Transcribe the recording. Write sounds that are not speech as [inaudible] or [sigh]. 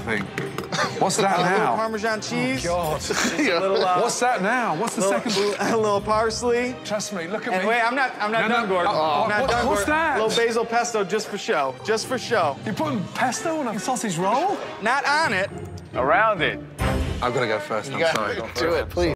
thing. What's that A little now? Parmesan oh, cheese. God. A little, uh, What's that now? What's the little, second? [laughs] a little parsley. Trust me, look at And me. wait, I'm not, I'm not No, done, no, Gordon. oh, I'm not what- done, what's Gordon. that? A little basil pesto just for show, just for show. You're putting pesto on a sausage roll? Not on it. Around it. I've got to go first. I'm sorry. Do it, please.